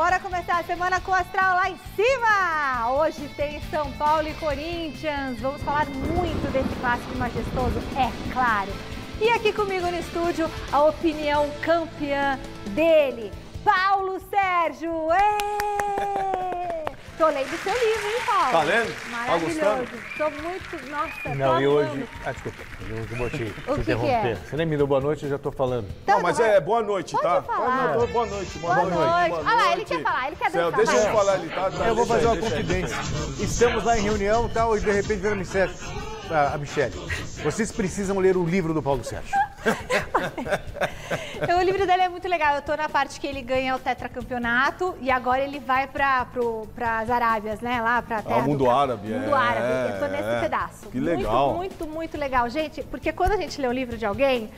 bora começar a semana com o Astral lá em cima! Hoje tem São Paulo e Corinthians. Vamos falar muito desse clássico majestoso, é claro. E aqui comigo no estúdio, a opinião campeã dele, Paulo Sérgio. Êêê! Tô lendo seu livro, hein, Paulo? Tá lendo? Tá Maravilhoso. gostando? Tô muito. Nossa, Não, tô e hoje. Ah, desculpa, eu vou te, te que que interromper. é? Você nem me deu boa noite, eu já tô falando. Então, Não, mas vai- é boa noite, Pode tá? falar. Não, boa noite, boa, Boa noite. Boa Ah lá, ele quer falar, ele quer Céu, dançar, Deixa eu falar ali, tá? Tá, eu vou fazer aí, uma confidência. Estamos lá em reunião e tal, e de repente vem a Michelle. A Michelle, vocês precisam ler o livro do Paulo Sérgio. Então, o livro dele é muito legal. Eu tô na parte que ele ganha o tetracampeonato e agora ele vai para as Arábias, né? Lá pra terra Ah, o mundo do árabe, Mundo é, árabe. Eu tô nesse é. pedaço. Que legal. Muito, muito, muito legal. Gente, porque quando a gente lê o livro de alguém,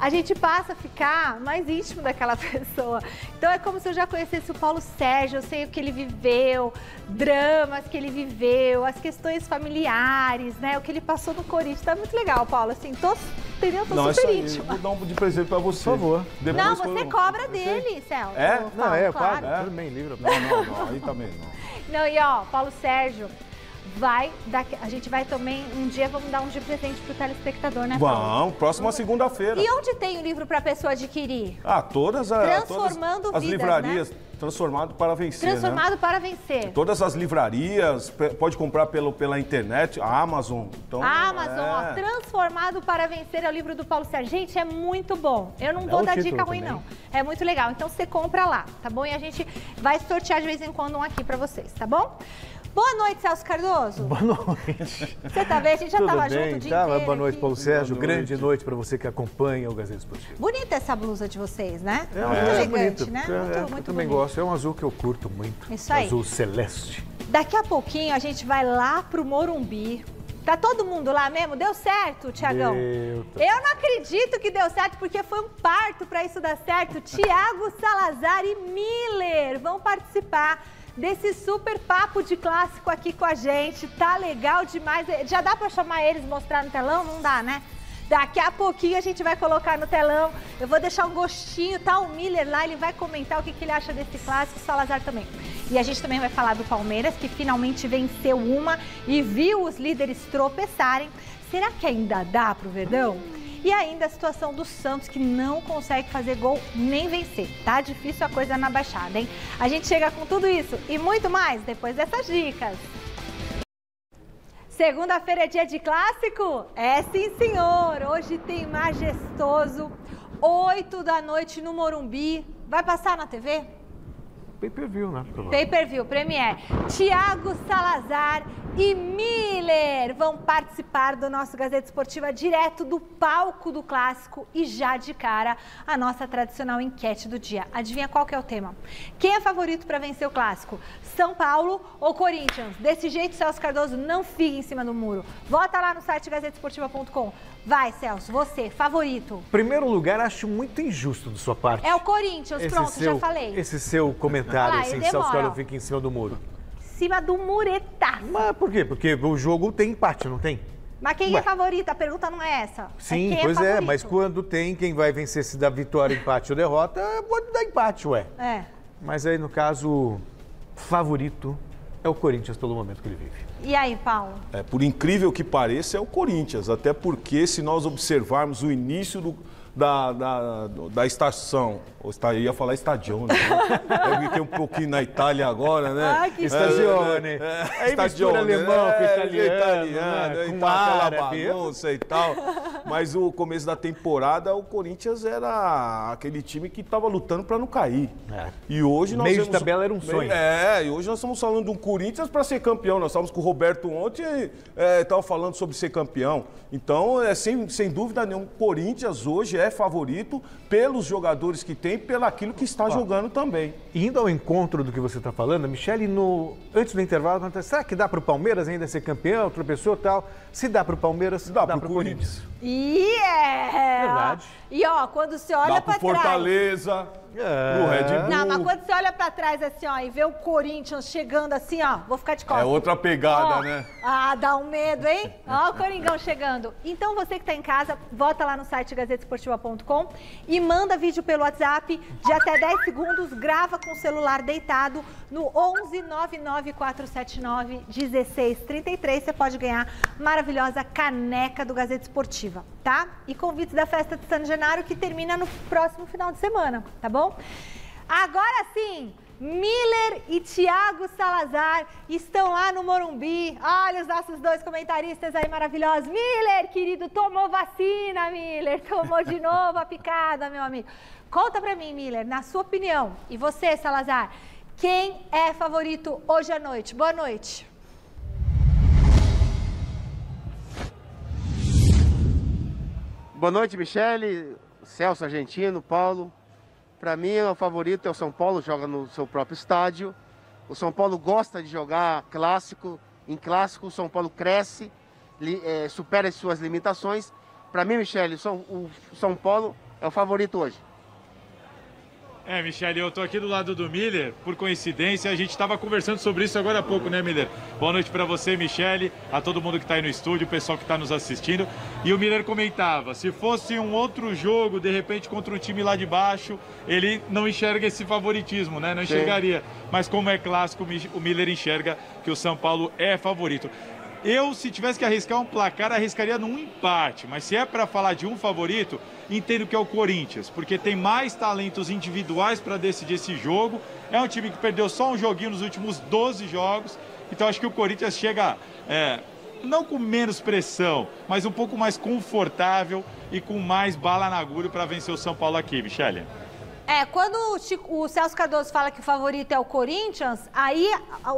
a gente passa a ficar mais íntimo daquela pessoa. Então é como se eu já conhecesse o Paulo Sérgio, eu sei o que ele viveu, dramas que ele viveu, as questões familiares, né? O que ele passou no Corinthians. Tá muito legal, Paulo. Assim, tô, entendeu? Tô Não, é super aí. íntima. Vou dar um de presente pra você. Por favor. Depois Não, você eu- cobra dele, Celso. É? Paulo, Não, é, eu claro. pago. Tudo bem, livro. Não, não, não. Aí também não. Não, e ó, Paulo Sérgio, vai dar, a gente vai também, um dia vamos dar um de presente pro telespectador, né? Vamos, próxima segunda-feira. E onde tem o livro pra pessoa adquirir? Ah, todas, a, Transformando todas as vidas, livrarias. Transformado para vencer, né? Transformado para vencer. Todas as livrarias, pode comprar pelo, pela internet, a Amazon. Então, A Amazon, ó, é. Transformado para Vencer é o livro do Paulo Sérgio. Gente, é muito bom. Eu não É vou dar dica ruim, também. não. É muito legal. Então você compra lá, tá bom? E a gente vai sortear de vez em quando um aqui pra vocês, tá bom? Boa noite, Celso Cardoso. Boa noite. Você tá bem? A gente já Tudo tava bem? junto o dia Tá, inteiro boa noite, aqui. Paulo Sérgio. Boa Grande noite. noite para você que acompanha o Gazeta Esportivo. Bonita essa blusa de vocês, né? É, muito é elegante, bonito. né? É, Muito, eu muito também bonito. gosto. É um azul que eu curto muito. Isso aí. Azul celeste. Daqui a pouquinho a gente vai lá pro Morumbi. Tá todo mundo lá mesmo? Deu certo, Tiagão? Deu. Eu não acredito que deu certo, porque foi um parto para isso dar certo. Tiago Salazar e Miller vão participar desse super papo de clássico aqui com a gente. Tá legal demais. Já dá para chamar eles mostrar no telão? Não dá, né? Daqui a pouquinho a gente vai colocar no telão. Eu vou deixar um gostinho, tá? O Miller lá, ele vai comentar o que, que ele acha desse clássico, o Salazar também. E a gente também vai falar do Palmeiras, que finalmente venceu uma e viu os líderes tropeçarem. Será que ainda dá pro Verdão? E ainda a situação do Santos, que não consegue fazer gol nem vencer. Tá difícil a coisa na baixada, hein? A gente chega com tudo isso e muito mais depois dessas dicas. Segunda-feira é dia de clássico? É sim, senhor. Hoje tem majestoso, 8 da noite no Morumbi. Vai passar na TV? Pay per view, né? Pay per view, Premier. Tiago Salazar e Miller vão participar do nosso Gazeta Esportiva direto do palco do clássico e já de cara a nossa tradicional enquete do dia. Adivinha qual que é o tema? Quem é favorito para vencer o clássico? São Paulo ou Corinthians? Desse jeito, Celso Cardoso não fica em cima do muro. Vota lá no site gazetesportiva.com. Vai, Celso, você, favorito. Primeiro lugar, acho muito injusto de sua parte. É o Corinthians, Esse pronto, seu, já falei. Esse seu comentário, Olha lá, assim, Celso fica em cima do muro. Cima do muretaço. Mas por quê? Porque o jogo tem empate, não tem? Mas quem Ué. é favorito? A pergunta não é essa. Sim, é pois é, favorito. mas quando tem quem vai vencer se dá vitória, empate ou derrota, pode dar empate, ué. É. Mas aí, no caso, favorito é o Corinthians pelo momento que ele vive. E aí, Paulo? É, por incrível que pareça, é o Corinthians. Até porque, se nós observarmos o início do- da, da, da estação, eu ia falar estadião, né? Eu fiquei um pouquinho na Itália agora, né? Ai, que Stagione. É, Aí mistura alemão com italiano, né? e Com aquela bagunça e tal. Mas o começo da temporada, o Corinthians era aquele time que estava lutando para não cair. É. E hoje nós Meio de vemos- tabela era um sonho. É, e hoje nós estamos falando de um Corinthians para ser campeão. Nós estávamos com o Roberto ontem e estava falando sobre ser campeão. Então, é, sem, sem dúvida nenhuma, o Corinthians hoje é favorito pelos jogadores que tem, pelo aquilo que está jogando também. Indo ao encontro do que você está falando, Michele, no, antes do intervalo, será que dá para o Palmeiras ainda ser campeão, e tal? Se dá para o Palmeiras, Dá, dá, para o Corinthians. Corinthians. E é! Verdade. E ó, quando você olha Dá pra pro trás... Fortaleza. É. Pro Red Bull. Não, mas quando você olha pra trás assim, ó, e vê o Corinthians chegando assim, ó, vou ficar de costas. É outra pegada, Ó, né? Ah, dá um medo, hein? Ó o Coringão chegando. Então você que tá em casa, volta lá no site gazetesportiva.com e manda vídeo pelo WhatsApp de até 10 segundos, grava com o celular deitado no 11 99479 1633. Você pode ganhar maravilhosa caneca do Gazeta Esportiva, tá? E convites da festa de San Genaro que termina no próximo final de semana, tá bom? Agora sim, Miller e Thiago Salazar estão lá no Morumbi. Olha os nossos dois comentaristas aí maravilhosos. Miller, querido, tomou vacina, Miller. Tomou de novo a picada, meu amigo. Conta pra mim, Miller, na sua opinião, e você, Salazar, quem é favorito hoje à noite? Boa noite. Boa noite, Michele, Celso Argentino, Paulo. Para mim, o favorito é o São Paulo, joga no seu próprio estádio. O São Paulo gosta de jogar clássico. Em clássico, o São Paulo cresce, li- eh, supera as suas limitações. Para mim, Michele, o São, o São Paulo é o favorito hoje. É, Michele, eu tô aqui do lado do Miller, por coincidência, a gente estava conversando sobre isso agora há pouco, né, Miller? Boa noite para você, Michele, a todo mundo que está aí no estúdio, o pessoal que está nos assistindo. E o Miller comentava, se fosse um outro jogo, de repente contra um time lá de baixo, ele não enxerga esse favoritismo, né? Não Sim. enxergaria. Mas como é clássico, o Miller enxerga que o São Paulo é favorito. Eu, se tivesse que arriscar um placar, arriscaria num empate. Mas se é para falar de um favorito, entendo que é o Corinthians, porque tem mais talentos individuais para decidir esse jogo. É um time que perdeu só um joguinho nos últimos 12 jogos. Então acho que o Corinthians chega, é, não com menos pressão, mas um pouco mais confortável e com mais bala na agulha para vencer o São Paulo aqui, Michele. É, quando o, Chico- o Celso Cardoso fala que o favorito é o Corinthians, aí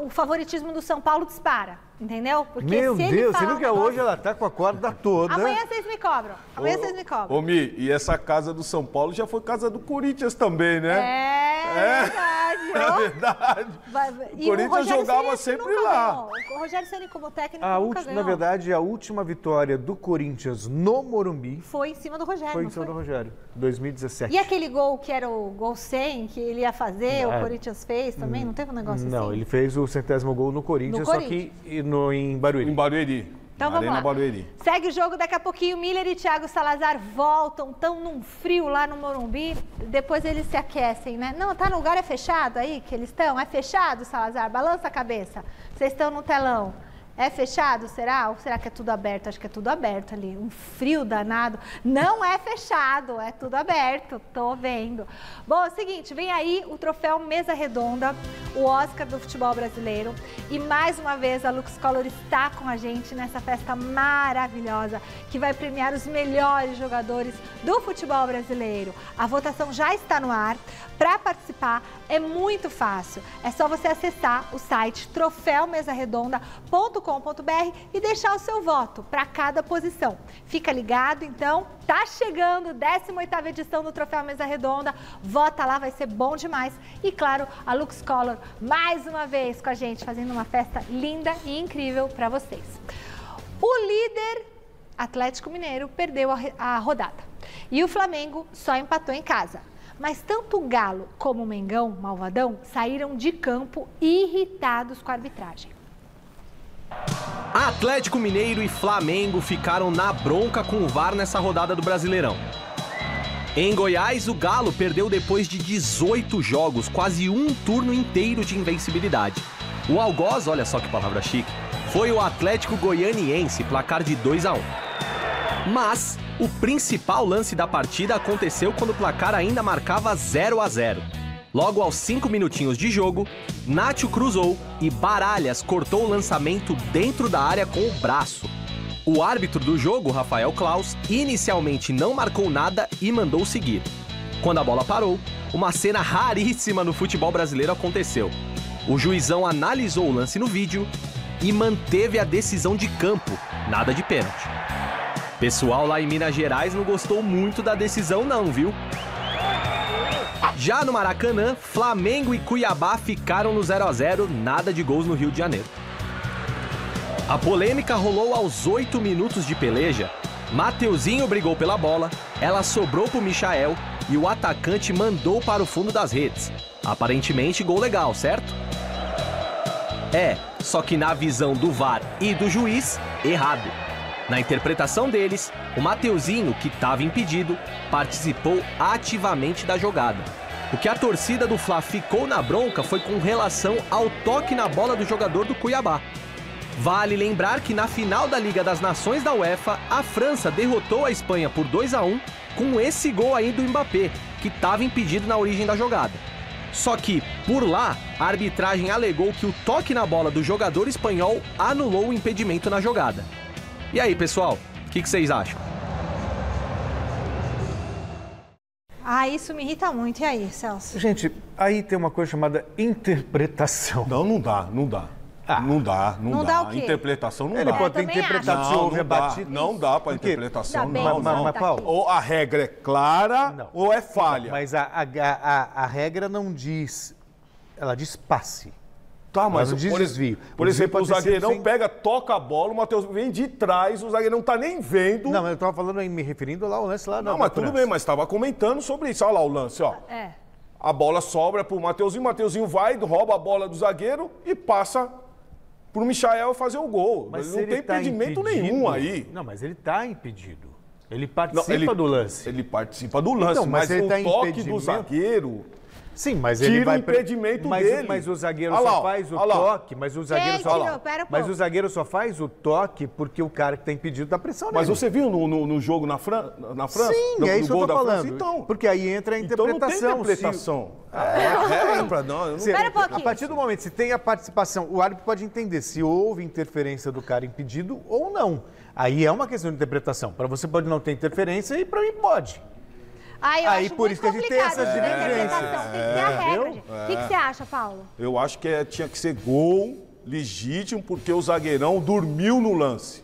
o favoritismo do São Paulo dispara, entendeu? Porque Meu se ele Deus, você viu que hoje ela tá com a corda toda. Amanhã vocês me cobram. Amanhã vocês me cobram. Ô, Mi, e essa casa do São Paulo já foi casa do Corinthians também, né? É, É. verdade. É verdade. Vai- O e Corinthians Rogério jogava Ceni sempre lá. ganhou. O Rogério Ceni como técnico A nunca ganhou. na verdade, a última vitória do Corinthians no Morumbi Foi em cima do Rogério, foi não em São foi? Rogério, 2017. E aquele gol que era o gol 100, que ele ia fazer, o É. Corinthians fez também? Não teve um negócio Não, assim? ele fez o centésimo gol no Corinthians, No só Corinthians. que no, em Barueri. Em Barueri. Então Na vamos Arena lá. Barueri. Segue o jogo, daqui a pouquinho Miller e Thiago Salazar voltam, estão num frio lá no Morumbi, depois eles se aquecem, né? Não, tá no lugar, é fechado aí que eles estão? É fechado, Salazar? Balança a cabeça. Vocês estão no telão. É fechado, será? Ou será que é tudo aberto? Acho que é tudo aberto ali. Um frio danado. Não é fechado, é tudo aberto. Tô vendo. Bom, é o seguinte, vem aí o troféu Mesa Redonda, o Oscar do futebol brasileiro. E mais uma vez a Lux Color está com a gente nessa festa maravilhosa que vai premiar os melhores jogadores do futebol brasileiro. A votação já está no ar. Para participar é muito fácil. É só você acessar o site troféumesaredonda.com.br e deixar o seu voto para cada posição. Fica ligado, então, tá chegando 18ª edição do Troféu Mesa Redonda. Vota lá, vai ser bom demais. E claro, a Lux Color mais uma vez com a gente fazendo uma festa linda e incrível para vocês. O líder Atlético Mineiro perdeu a, a rodada. E o Flamengo só empatou em casa. Mas tanto o Galo como o Mengão, malvadão, saíram de campo irritados com a arbitragem. Atlético Mineiro e Flamengo ficaram na bronca com o VAR nessa rodada do Brasileirão. Em Goiás, o Galo perdeu depois de 18 jogos, quase um turno inteiro de invencibilidade. O algoz, olha só que palavra chique, foi o Atlético Goianiense, placar de 2 a 1. Mas o principal lance da partida aconteceu quando o placar ainda marcava 0 a 0. Logo aos 5 minutinhos de jogo, Nátio cruzou e Baralhas cortou o lançamento dentro da área com o braço. O árbitro do jogo, Rafael Klaus, inicialmente não marcou nada e mandou seguir. Quando a bola parou, uma cena raríssima no futebol brasileiro aconteceu. O juizão analisou o lance no vídeo e manteve a decisão de campo, nada de pênalti. Pessoal lá em Minas Gerais não gostou muito da decisão não, viu? Já no Maracanã, Flamengo e Cuiabá ficaram no 0 a 0, nada de gols no Rio de Janeiro. A polêmica rolou aos 8 minutos de peleja. Mateuzinho brigou pela bola, ela sobrou pro Michael e o atacante mandou para o fundo das redes. Aparentemente, gol legal, certo? É, só que na visão do VAR e do juiz, errado. Na interpretação deles, o Mateuzinho, que estava impedido, participou ativamente da jogada. O que a torcida do Fla ficou na bronca foi com relação ao toque na bola do jogador do Cuiabá. Vale lembrar que na final da Liga das Nações da UEFA, a França derrotou a Espanha por 2 a 1 com esse gol aí do Mbappé, que estava impedido na origem da jogada. Só que, por lá, a arbitragem alegou que o toque na bola do jogador espanhol anulou o impedimento na jogada. E aí, pessoal, o que, que vocês acham? Ah, isso me irrita muito. E aí, Celso? Gente, aí tem uma coisa chamada interpretação. Não, não dá, não dá. Não dá, não, Não dá. dá o quê? Interpretação não Ele dá. pode ter também interpretado Não, se houve não a dá, batida. não dá para interpretação, não, Mas, mas, tá Paulo. Ou a regra é clara Não. ou é falha. mas a, a, a, a regra não diz. Ela diz passe. Tá, mas não por, desvio. por O desvio exemplo, o zagueirão sem- pega, toca a bola, o Matheus vem de trás, o zagueirão não tá nem vendo. Não, mas eu estava falando aí, me referindo lá ao lance lá. Não, da- mas tudo França. bem, mas estava comentando sobre isso. Olha lá o lance, ó. É. A bola sobra pro Mateuzinho, o Mateuzinho vai, rouba a bola do zagueiro e passa pro Michael fazer o gol. Mas não ele tem tá impedimento impedido- nenhum aí. Não, mas ele está impedido. Ele Não, participa do lance. Ele participa do lance, Então, mas mas, ele o tá toque do impedimento. zagueiro. Sim, mas Tira ele o vai pre- impedimento mas, dele. Mas o zagueiro só faz o toque, mas o zagueiro Quem só tirou? Pera Mas o zagueiro só faz o toque porque o cara que está impedido dá pressão Mas nele. você viu no, no- no jogo na, Fran na França? Sim, No- é isso que eu gol tô da França? falando. Então, Porque aí entra a então não tem interpretação. interpretação. É, é, pra não, eu não- Se- Espera um pouquinho. A partir do momento, se tem a participação, o árbitro pode entender se houve interferência do cara impedido ou não. Aí é uma questão de interpretação. Para você pode não ter interferência e para mim pode. Aí, eu Aí, acho por isso que a gente tem essas da divergências. interpretação. Tem que ter a regra. O que, que você acha, Paulo? Eu acho que é- tinha que ser gol legítimo, porque o zagueirão dormiu no lance.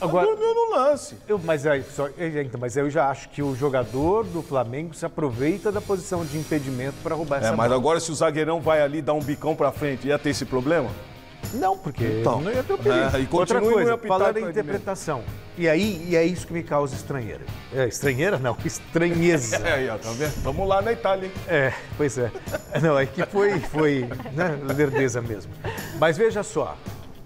Agora, Dormiu no lance. eu, mas, aí, só, é, então, mas eu já acho que o jogador do Flamengo se aproveita da posição de impedimento para roubar É, essa mas bola. agora se o zagueirão vai ali dar um bicão pra frente, ia ter esse problema? Não, porque Então, não ia ter o perigo. é, e Outra e não coisa, falando em interpretação. E aí, e é isso que me causa estranheira. É, estranheira não, estranheza. É, aí, ó, tá vendo? Vamos lá na Itália, hein? É, pois é. Não, é que foi, foi né, lerdeza mesmo. Mas veja só,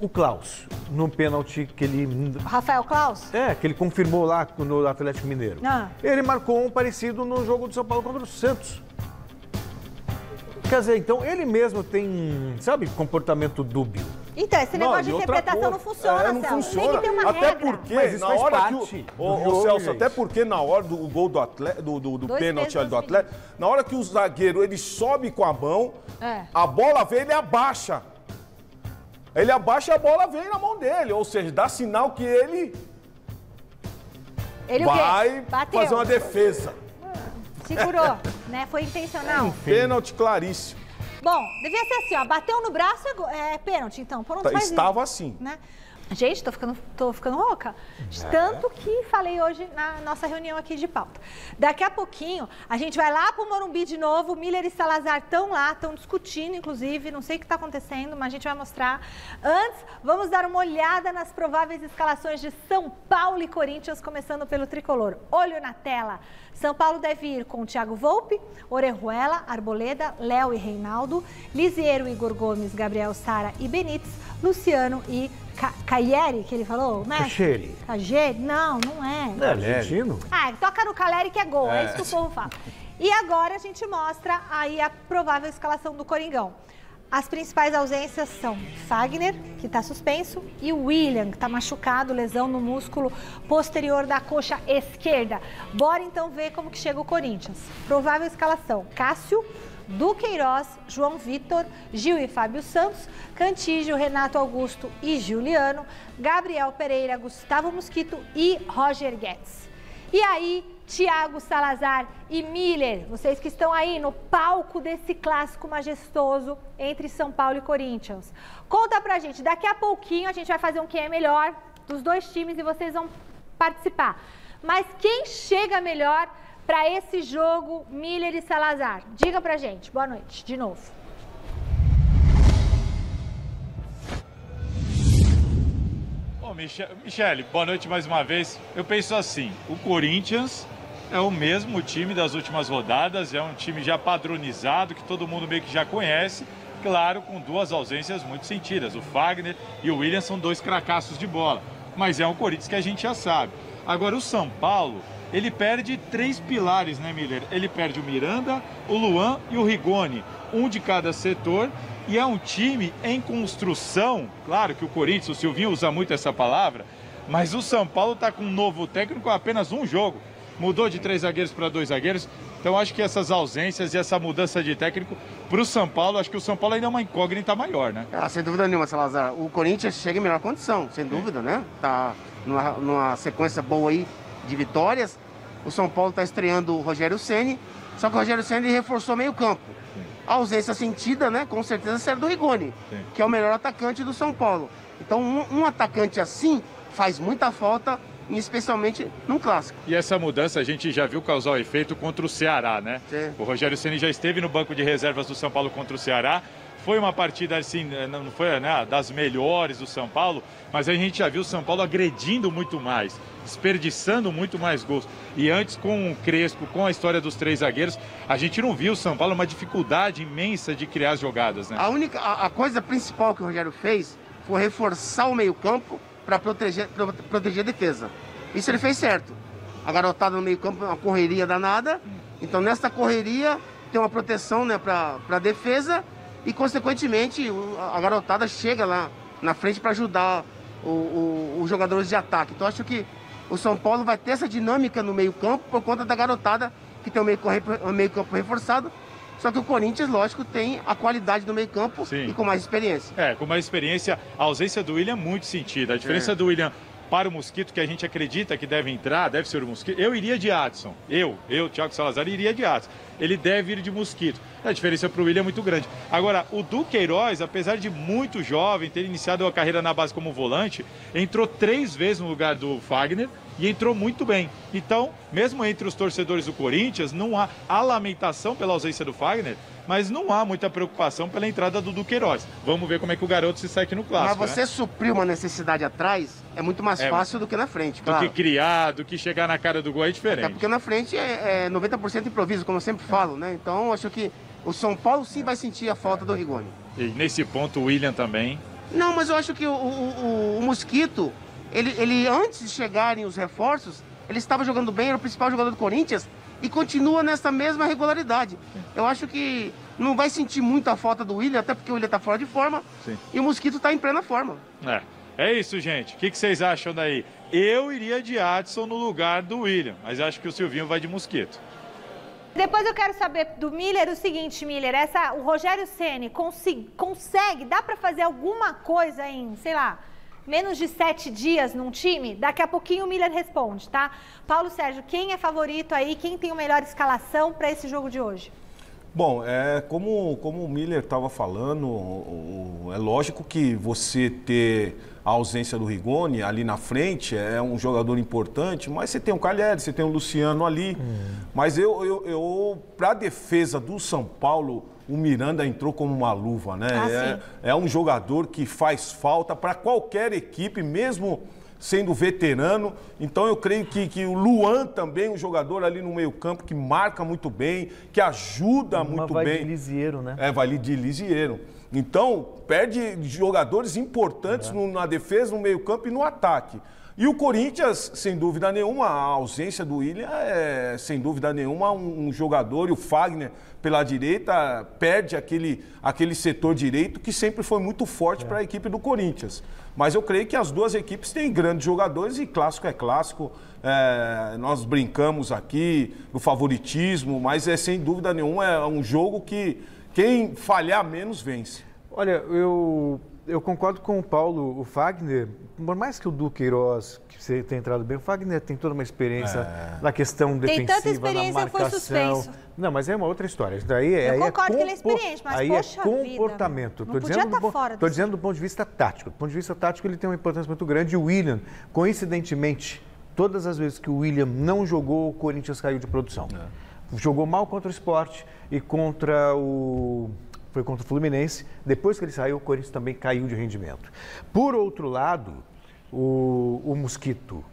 o Klaus, no pênalti que ele. Rafael Klaus? É, que ele confirmou lá no Atlético Mineiro. Ah. Ele marcou um parecido no jogo do São Paulo contra o Santos. Quer dizer, então ele mesmo tem, sabe, comportamento dúbio. Então, esse Não, negócio e de interpretação não coisa, funciona, é, não Celso. funciona. Tem que ter uma até regra. porque, Mas isso na faz hora parte que do o, ô, jogo, Celso, gente. até porque na hora do gol do atleta, do, do, do pênalti ali do atleta, na hora que o zagueiro ele sobe com a mão, É. a bola vem, ele abaixa. Ele abaixa e a bola vem na mão dele, ou seja, dá sinal que ele Ele o quê? vai fazer uma defesa. Segurou, né? Foi intencional. Pênalti claríssimo. Bom, devia ser assim, ó. Bateu no braço é, é pênalti, então. Pronto, Tá, faz isso, Estava assim. né? Gente, tô ficando, tô ficando rouca. De Tanto que falei hoje na nossa reunião aqui de pauta. Daqui a pouquinho, a gente vai lá pro Morumbi de novo. Miller e Salazar estão lá, estão discutindo, inclusive. Não sei o que está acontecendo, mas a gente vai mostrar. Antes, vamos dar uma olhada nas prováveis escalações de São Paulo e Corinthians, começando pelo tricolor. Olho na tela. São Paulo deve ir com Thiago Volpe, Orejuela, Arboleda, Léo e Reinaldo, Lisieiro, Igor Gomes, Gabriel Sara e Benítez, Luciano e Ca Caieri, que ele falou, né? Cacheri. Cageri? Não, não é. É argentino? Ah, toca no Caleri que é gol, é, isso que o povo fala. E agora a gente mostra aí a provável escalação do Coringão. As principais ausências são Fagner, que está suspenso, e o William, que está machucado, lesão no músculo posterior da coxa esquerda. Bora então ver como que chega o Corinthians. Provável escalação: Cássio, Duqueiroz, João Vitor, Gil e Fábio Santos, Cantígio, Renato Augusto e Juliano, Gabriel Pereira, Gustavo Mosquito e Roger Guedes. E aí, Thiago Salazar e Miller, vocês que estão aí no palco desse clássico majestoso entre São Paulo e Corinthians. Conta pra gente, daqui a pouquinho a gente vai fazer um quem é melhor dos dois times e vocês vão participar. Mas quem chega melhor para esse jogo, Miller e Salazar? Diga pra gente. Boa noite, de novo. Ô, Miche- Michele, boa noite mais uma vez. Eu penso assim, o Corinthians é o mesmo time das últimas rodadas, é um time já padronizado, que todo mundo meio que já conhece, claro, com duas ausências muito sentidas. O Fagner e o William são dois cracassos de bola, mas é um Corinthians que a gente já sabe. Agora, o São Paulo, ele perde três pilares, né, Miller? Ele perde o Miranda, o Luan e o Rigoni, um de cada setor, e é um time em construção. Claro que o Corinthians, o Silvinho usa muito essa palavra, mas o São Paulo está com um novo técnico há apenas um jogo. Mudou de três zagueiros para dois zagueiros. Então acho que essas ausências e essa mudança de técnico para o São Paulo, acho que o São Paulo ainda é uma incógnita maior, né? Ah, sem dúvida nenhuma, Salazar. O Corinthians chega em melhor condição, sem dúvida, né? Tá numa, numa sequência boa aí de vitórias. O São Paulo está estreando o Rogério Ceni, só que o Rogério Ceni reforçou meio campo. A ausência sentida, né? Com certeza será do Rigoni, Sim. que é o melhor atacante do São Paulo. Então um, um atacante assim faz muita falta, especialmente num clássico. E essa mudança a gente já viu causar o efeito contra o Ceará, né? Sim. O Rogério Ceni já esteve no banco de reservas do São Paulo contra o Ceará. Foi uma partida assim, não foi né, das melhores do São Paulo, mas a gente já viu o São Paulo agredindo muito mais, desperdiçando muito mais gols. E antes com o Crespo, com a história dos três zagueiros, a gente não viu o São Paulo uma dificuldade imensa de criar as jogadas, né? A única, a, a coisa principal que o Rogério fez foi reforçar o meio-campo para proteger, proteger a defesa. Isso ele fez certo. A garotada no meio-campo, uma correria danada. Então, nessa correria, tem uma proteção né, para a defesa e, consequentemente, a garotada chega lá na frente para ajudar o- o- os jogadores de ataque. Então, acho que o São Paulo vai ter essa dinâmica no meio-campo por conta da garotada que tem o meio-campo o meio-campo reforçado. Só que o Corinthians, lógico, tem a qualidade do meio-campo e com mais experiência. É, com uma experiência, a ausência do William é muito sentida. A diferença É. do William para o Mosquito, que a gente acredita que deve entrar, deve ser o Mosquito. Eu iria de Adson. Eu, eu, Thiago Salazar, iria de Adson. Ele deve ir de Mosquito. A diferença para o William é muito grande. Agora, o Duqueiroz, apesar de muito jovem, ter iniciado a carreira na base como volante, entrou três vezes no lugar do Fagner e entrou muito bem. Então, mesmo entre os torcedores do Corinthians, não há a lamentação pela ausência do Fagner, mas não há muita preocupação pela entrada do Duqueiroz. Vamos ver como é que o garoto se sai aqui no clássico. Mas você né? suprir uma necessidade atrás é muito mais É, fácil do que na frente, Do claro. que criar, do que chegar na cara do gol é Até diferente. porque na frente é, é 90% improviso, como eu sempre falo, né? Então acho que o São Paulo sim vai sentir a falta do Rigoni. E nesse ponto o William também. Não, mas eu acho que o- o- o Mosquito, ele, ele antes de chegarem os reforços, ele estava jogando bem, era o principal jogador do Corinthians e continua nessa mesma regularidade. Eu acho que não vai sentir muito a falta do William, até porque o William está fora de forma Sim. e o Mosquito está em plena forma. É. É isso, gente. O que, que vocês acham daí? Eu iria de Adson no lugar do William, mas acho que o Silvinho vai de Mosquito. Depois eu quero saber do Miller o seguinte, Miller, essa, o Rogério Ceni consegue, dá pra fazer alguma coisa em, sei lá, menos de sete dias num time? Daqui a pouquinho o Miller responde, tá? Paulo Sérgio, quem é favorito aí? Quem tem a melhor escalação pra esse jogo de hoje? Bom, é, como, como o Miller estava falando, o- o- é lógico que você ter a ausência do Rigoni ali na frente é um jogador importante, mas você tem o Calheri, você tem o Luciano ali. Mas eu, eu, eu para a defesa do São Paulo, o Miranda entrou como uma luva, né? Ah, é, é um jogador que faz falta para qualquer equipe, mesmo sendo veterano. Então eu creio que, que o Luan também, um jogador ali no meio-campo que marca muito bem, que ajuda Uma muito vai bem. de Lisieiro, né? É, vai de Lisieiro. Então, perde jogadores importantes no- na defesa, no meio-campo e no ataque. E o Corinthians, sem dúvida nenhuma, a ausência do William é, sem dúvida nenhuma, um, um jogador, e o Fagner pela direita, perde aquele, aquele setor direito que sempre foi muito forte para a equipe do Corinthians. Mas eu creio que as duas equipes têm grandes jogadores e clássico é clássico. É, nós brincamos aqui do favoritismo, mas é sem dúvida nenhuma é um jogo que quem falhar menos vence. Olha, eu, eu concordo com o Paulo, o Fagner, por mais que o Duqueiroz que você tenha entrado bem, o Fagner tem toda uma experiência na questão Tem defensiva, tanta experiência, na foi marcação. suspenso. Não, mas é uma outra história. Isso daí, é- Eu aí concordo é que ele é experiente, mas aí poxa é vida, comportamento. não Tô podia dizendo, tá do, bom- fora disso. dizendo do ponto de vista tático. Do ponto de vista tático, ele tem uma importância muito grande. E o William, coincidentemente, todas as vezes que o William não jogou, o Corinthians caiu de produção. Jogou mal contra o esporte e contra o. Foi contra o Fluminense. Depois que ele saiu, o Corinthians também caiu de rendimento. Por outro lado, o, o Mosquito.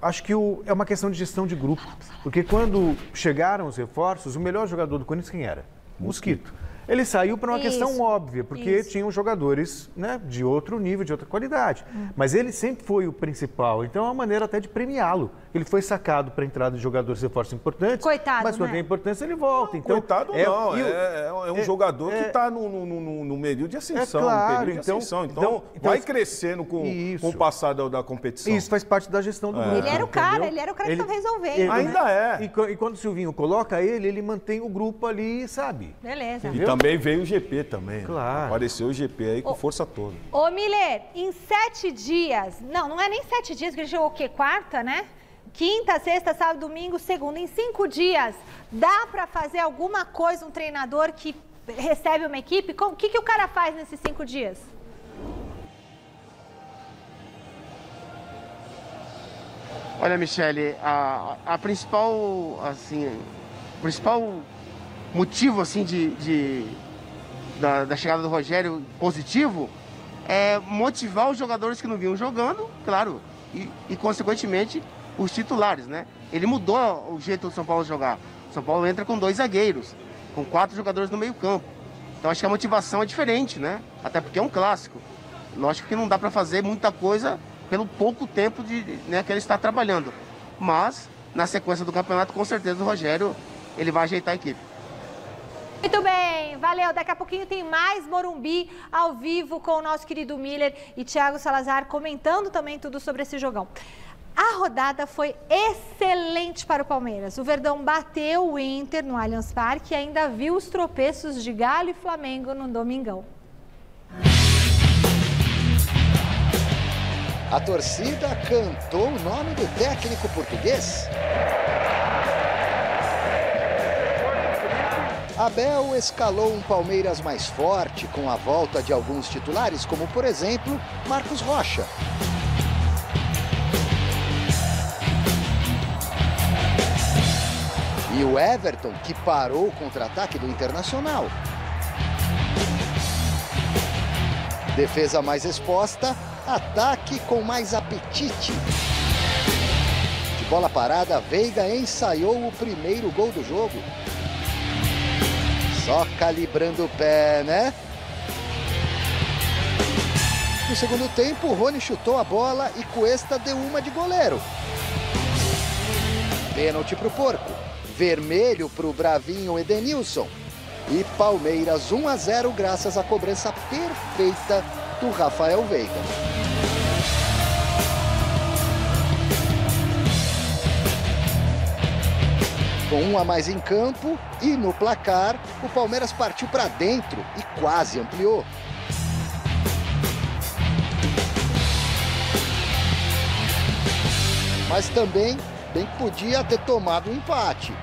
acho que o, é uma questão de gestão de grupo. Porque quando chegaram os reforços, o melhor jogador do Corinthians quem era? Mosquito. Ele saiu por uma Isso, questão óbvia, porque isso. tinham jogadores né, de outro nível, de outra qualidade. Hum. Mas ele sempre foi o principal, então é uma maneira até de premiá-lo. Ele foi sacado para a entrada de jogadores de reforços importantes, Coitado, mas quando né? tem importância ele volta. Então, Coitado não, e o- é, é um é- jogador é- que está no, no, no, no meio de ascensão. É claro, no período de então- ascensão. Então, então- então- vai crescendo com, com o passar da, competição. Isso faz parte da gestão do grupo. Ele era o cara, entendeu? ele era o cara que estava resolvendo, né? Ainda é. E, e quando o Silvinho coloca ele, ele mantém o grupo ali, sabe? Beleza. E também veio o GP também. né? Claro. Apareceu o GP aí com Ô. força toda. Ô, Miller, em sete dias, não, não é nem sete dias, porque ele chegou o quê? Quarta, né? Quinta, sexta, sábado, domingo, segunda. Em cinco dias, dá pra fazer alguma coisa um treinador que recebe uma equipe? O que, que o cara faz nesses cinco dias? Olha, Michele, a, a principal, assim, principal motivo, assim, de, de- da, da chegada do Rogério positivo é motivar os jogadores que não vinham jogando, claro, e, e, consequentemente os titulares, né? Ele mudou o jeito do São Paulo jogar. O São Paulo entra com dois zagueiros, com quatro jogadores no meio campo. Então acho que a motivação é diferente, né? Até porque é um clássico. Lógico que não dá para fazer muita coisa pelo pouco tempo de, né, que ele está trabalhando. Mas, na sequência do campeonato, com certeza o Rogério ele vai ajeitar a equipe. Muito bem, valeu. Daqui a pouquinho tem mais Morumbi ao vivo com o nosso querido Miller e Thiago Salazar comentando também tudo sobre esse jogão. A rodada foi excelente para o Palmeiras. O Verdão bateu o Inter no Allianz Parque e ainda viu os tropeços de Galo e Flamengo no Domingão. A torcida cantou o nome do técnico português. Abel escalou um Palmeiras mais forte com a volta de alguns titulares, como por exemplo Marcos Rocha. E o Everton, que parou o contra-ataque do Internacional. Defesa mais exposta, ataque com mais apetite. De bola parada, Veiga ensaiou o primeiro gol do jogo. Só calibrando o pé, né? No segundo tempo, Rony chutou a bola e Cuesta deu uma de goleiro. Pênalti pro Porco. Vermelho pro Bravinho Edenilson. E Palmeiras 1 a 0 graças à cobrança perfeita do Rafael Veiga. Com um a mais em campo e no placar, o Palmeiras partiu para dentro e quase ampliou. Mas também bem podia ter tomado um empate.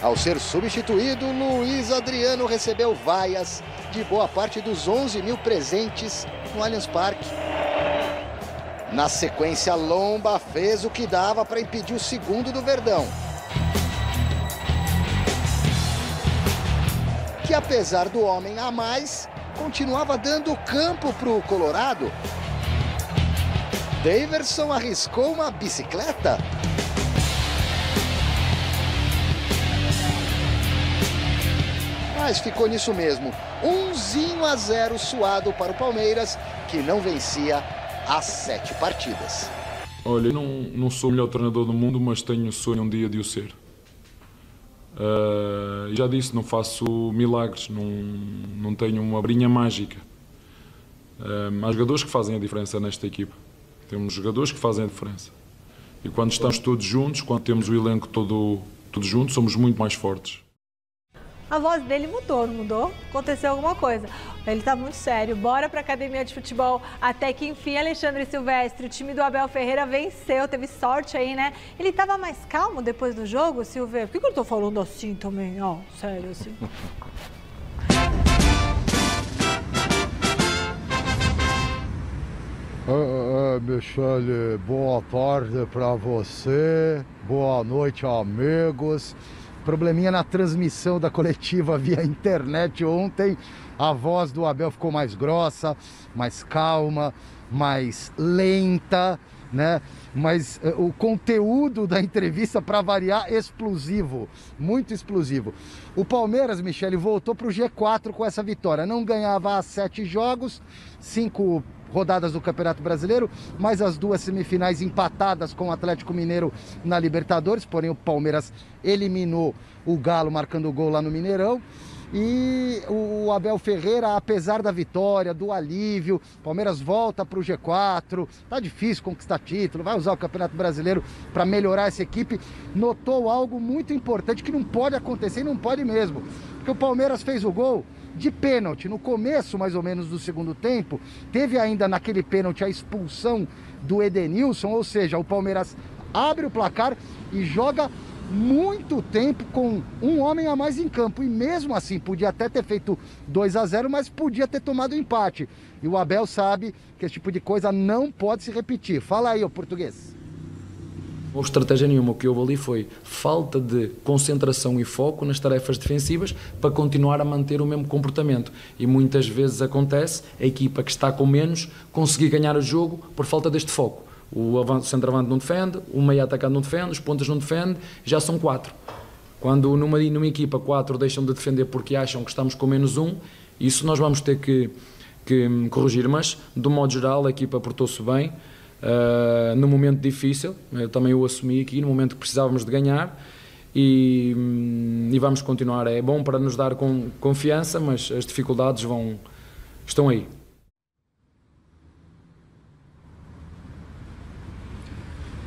Ao ser substituído, Luiz Adriano recebeu vaias de boa parte dos 11 mil presentes no Allianz Parque. Na sequência, Lomba fez o que dava para impedir o segundo do Verdão. Que apesar do homem a mais, continuava dando campo para o Colorado. Daverson arriscou uma bicicleta. Mas ficou nisso mesmo. Umzinho a zero suado para o Palmeiras, que não vencia há sete partidas. Olha, eu não, não sou o melhor treinador do mundo, mas tenho o sonho um dia de o ser. Ah, já disse, não faço milagres, não, não tenho uma brinha mágica. Ah, há jogadores que fazem a diferença nesta equipa. Temos jogadores que fazem a diferença. E quando estamos todos juntos, quando temos o elenco todo, todo junto, somos muito mais fortes. A voz dele mudou, não mudou? Aconteceu alguma coisa. Ele tá muito sério. Bora pra academia de futebol. Até que enfim, Alexandre Silvestre, o time do Abel Ferreira venceu, teve sorte aí, né? Ele tava mais calmo depois do jogo, Silveira? Por que, que eu tô falando assim também? Ó, sério, assim. É, Michele, boa tarde para você, boa noite, amigos. Probleminha na transmissão da coletiva via internet ontem. A voz do Abel ficou mais grossa, mais calma, mais lenta, né? Mas uh, o conteúdo da entrevista, para variar, explosivo, muito explosivo. O Palmeiras, Michele, voltou para o G4 com essa vitória. Não ganhava há sete jogos, cinco rodadas do Campeonato Brasileiro, mais as duas semifinais empatadas com o Atlético Mineiro na Libertadores, porém o Palmeiras eliminou o Galo marcando o gol lá no Mineirão. E o Abel Ferreira, apesar da vitória, do alívio, Palmeiras volta para o G4, tá difícil conquistar título, vai usar o Campeonato Brasileiro para melhorar essa equipe. Notou algo muito importante que não pode acontecer e não pode mesmo, porque o Palmeiras fez o gol de pênalti. No começo, mais ou menos, do segundo tempo, teve ainda naquele pênalti a expulsão do Edenilson, ou seja, o Palmeiras abre o placar e joga muito tempo com um homem a mais em campo. E mesmo assim, podia até ter feito 2 a 0 mas podia ter tomado empate. E o Abel sabe que esse tipo de coisa não pode se repetir. Fala aí, ô português. Ou estratégia nenhuma. O que houve ali foi falta de concentração e foco nas tarefas defensivas para continuar a manter o mesmo comportamento. E muitas vezes acontece a equipa que está com menos conseguir ganhar o jogo por falta deste foco. O centroavante não defende, o meio atacante não defende, os pontas não defendem, já são quatro. Quando numa, numa equipa quatro deixam de defender porque acham que estamos com menos um, isso nós vamos ter que, que corrigir. Mas, do modo geral, a equipa portou-se bem. Uh, no momento difícil, eu também o assumi aqui, no momento que precisávamos de ganhar. E, e, vamos continuar. É bom para nos dar com, confiança, mas as dificuldades vão, estão aí.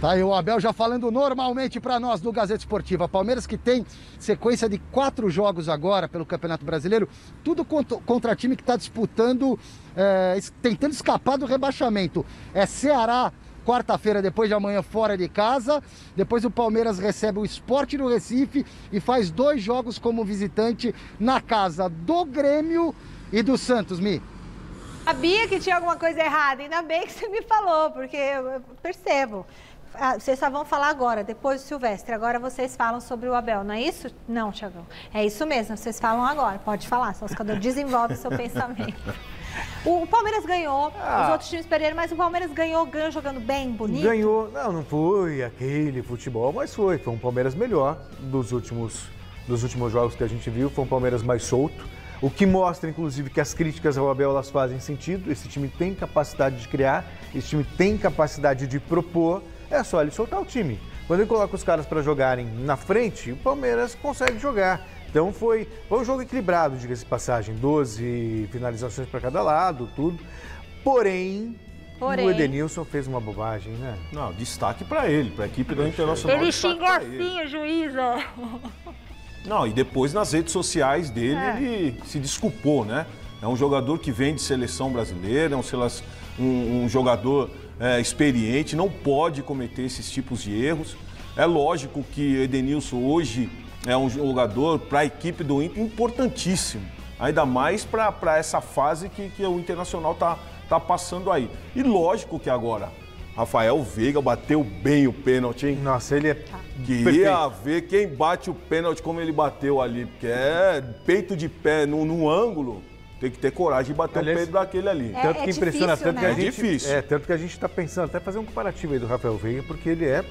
Tá aí o Abel já falando normalmente para nós do Gazeta Esportiva. Palmeiras que tem sequência de quatro jogos agora pelo Campeonato Brasileiro, tudo contra, contra time que está disputando, é, tentando escapar do rebaixamento. É Ceará, quarta-feira, depois de amanhã, fora de casa. Depois o Palmeiras recebe o esporte no Recife e faz dois jogos como visitante na casa do Grêmio e do Santos, Mi. Sabia que tinha alguma coisa errada, ainda bem que você me falou, porque eu percebo. Ah, vocês só vão falar agora, depois do Silvestre. Agora vocês falam sobre o Abel, não é isso? Não, Tiagão. É isso mesmo, vocês falam agora. Pode falar, só quando desenvolve o seu pensamento. O Palmeiras ganhou, ah. os outros times perderam, mas o Palmeiras ganhou, ganhou jogando bem, bonito. Ganhou, não, não foi aquele futebol, mas foi. Foi um Palmeiras melhor dos últimos, dos últimos jogos que a gente viu. Foi um Palmeiras mais solto. O que mostra, inclusive, que as críticas ao Abel elas fazem sentido. Esse time tem capacidade de criar, esse time tem capacidade de propor é só ele soltar o time. Quando ele coloca os caras para jogarem na frente, o Palmeiras consegue jogar. Então foi, foi um jogo equilibrado, diga-se de passagem. 12 finalizações para cada lado, tudo. Porém, Porém. O Edenilson fez uma bobagem, né? Não, destaque para ele, para a equipe do Internacional. Ele xingou assim o juiz, ó. Não, e depois nas redes sociais dele é. ele se desculpou, né? É um jogador que vem de seleção brasileira, é um, um, um jogador é, experiente, não pode cometer esses tipos de erros. É lógico que Edenilson hoje é um jogador para a equipe do Inter importantíssimo, ainda mais para essa fase que, que o Internacional está tá passando aí. E lógico que agora Rafael Veiga bateu bem o pênalti, hein? Nossa, ele é. Queria ver quem bate o pênalti como ele bateu ali, porque é peito de pé no, no ângulo. Tem que ter coragem de bater Aliás, o peito daquele ali. É, tanto que é impressiona difícil, tanto né? que a é gente, é difícil. É, tanto que a gente está pensando até fazer um comparativo aí do Rafael Veiga, porque ele é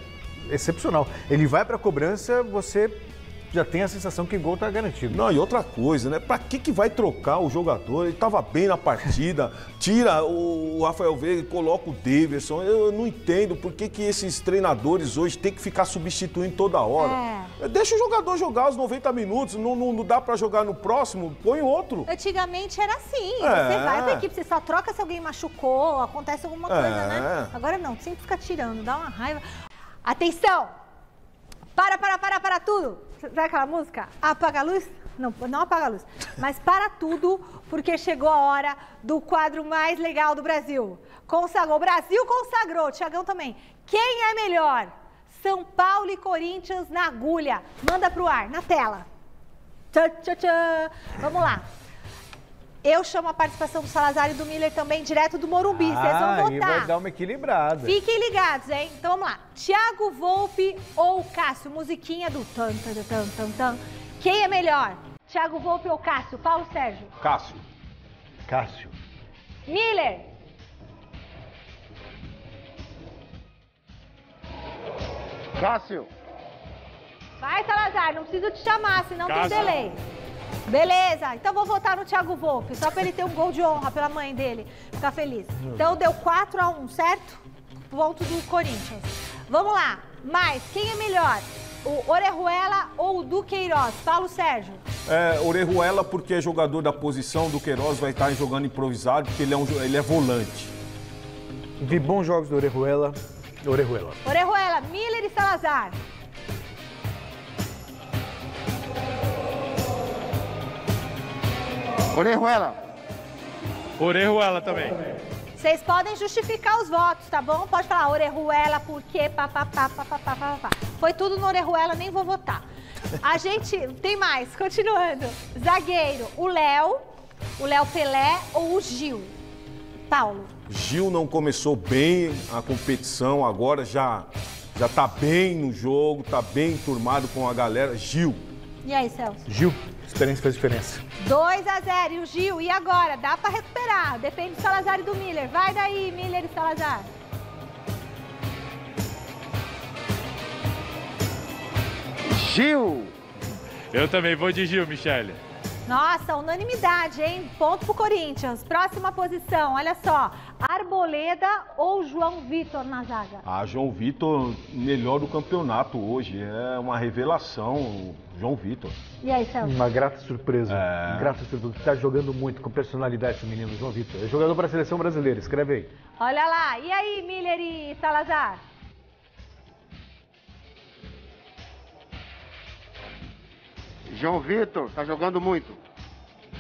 excepcional. Ele vai para a cobrança, você já tem a sensação que o gol tá garantido. Não, e outra coisa, né? Pra que, que vai trocar o jogador? Ele tava bem na partida, tira o Rafael Veiga e coloca o Davidson. Eu não entendo por que, que esses treinadores hoje têm que ficar substituindo toda hora. É. Deixa o jogador jogar os 90 minutos, não, não, não dá para jogar no próximo, põe outro. Antigamente era assim, é. você vai pra equipe, você só troca se alguém machucou, acontece alguma coisa, é. né? Agora não, sempre fica tirando, dá uma raiva. Atenção! Para, para, para, para tudo! Sabe aquela música? Apaga a luz? Não, não apaga a luz. Mas para tudo, porque chegou a hora do quadro mais legal do Brasil. Consagrou. O Brasil consagrou. Tiagão também. Quem é melhor? São Paulo e Corinthians na agulha. Manda pro ar, na tela. Tchá, tchá, tchá. Vamos lá. Eu chamo a participação do Salazar e do Miller também, direto do Morumbi. Vocês vão Ah, aí votar. vai dar uma equilibrada. Fiquem ligados, hein? Então vamos lá. Thiago Volpe ou Cássio? Musiquinha do tan, tan, tan, tan, tan. Quem é melhor? Thiago Volpe ou Cássio? Paulo Sérgio. Cássio. Cássio. Miller. Cássio. Vai, Salazar, não preciso te chamar, senão Cássio. tem delay. Beleza, então vou votar no Thiago Volpe, só pra ele ter um gol de honra pela mãe dele, ficar feliz. Então deu 4 a 1 certo? Ponto do Corinthians. Vamos lá, mas quem é melhor? O Orejuela ou o Duqueiroz? Paulo Sérgio. É, Orejuela, porque é jogador da posição do Queiroz, vai estar jogando improvisado, porque ele é, um, ele é volante. Vi bons jogos do Orejuela. Orejuela. Orejuela, Miller e Salazar. Orejuela. Orejuela também. Vocês podem justificar os votos, tá bom? Pode falar Orejuela, por quê, papapá, papapá, papapá. Foi tudo no Orejuela, nem vou votar. A gente tem mais, continuando. Zagueiro, o Léo, o Léo Pelé ou o Gil? Paulo. Gil não começou bem a competição, agora já já tá bem no jogo, tá bem enturmado com a galera. Gil. E aí, Celso? Gil, experiência faz diferença. 2 a 0 e o Gil, e agora? Dá pra recuperar. Depende do Salazar e do Miller. Vai daí, Miller e Salazar. Gil. Eu também vou de Gil, Michele. Nossa, unanimidade, hein? Ponto pro Corinthians. Próxima posição, olha só. Arboleda ou João Vitor na zaga? Ah, João Vitor, melhor do campeonato hoje. É uma revelação, o João Vitor. E aí, Celso? Uma grata surpresa. É. Grata surpresa. Tá jogando muito com personalidade esse menino, João Vitor. É jogador para a seleção brasileira. Escreve aí. Olha lá. E aí, Miller e Salazar? João Vitor, tá jogando muito.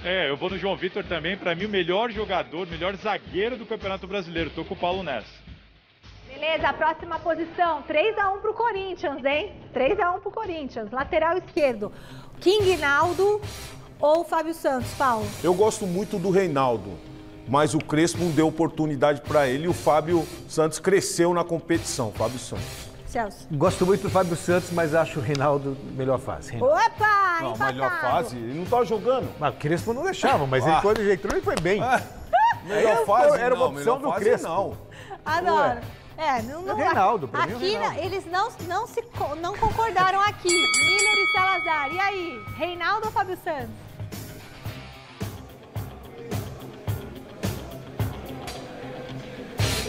É, eu vou no João Vitor também. Pra mim, o melhor jogador, melhor zagueiro do Campeonato Brasileiro. Tô com o Paulo nessa. Beleza, a próxima posição. 3x1 pro Corinthians, hein? 3x1 pro Corinthians. Lateral esquerdo. King Naldo ou Fábio Santos, Paulo? Eu gosto muito do Reinaldo, mas o Crespo não deu oportunidade para ele e o Fábio Santos cresceu na competição, Fábio Santos. Celso. Gosto muito do Fábio Santos, mas acho o Reinaldo melhor fase. Reinaldo. Opa, Não, empatado. melhor fase, ele não tava jogando. Mas o Crespo não deixava, mas ele Ah. quando entrou ele foi bem. Melhor Aí fase, era uma não, opção melhor do fase, Crespo. não. Adoro. É, não, não, É Reinaldo, pra mim é aqui Reinaldo. eles não, não, se, não concordaram aqui. Miller e Salazar. E aí, Reinaldo ou Fábio Santos?